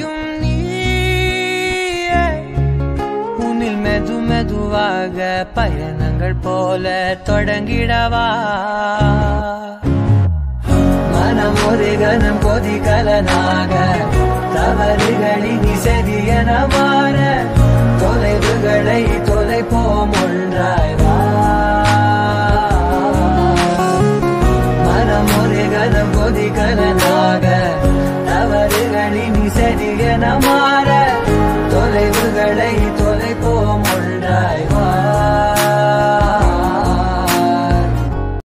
மழையும் நீயே உன்னில் மெது மெதுவாக பயணங்கள் போல தொடங்கிடவா மனம் ஒரு கனம் கொதிகலனாக தவறுகளின் இசதியன மாற தொலைவுகளை தொலைப்போம் ஒன்றாய் மனம் ஒரு கனம் கொதிகல ತೆರಿಗೆ ನಮಾರ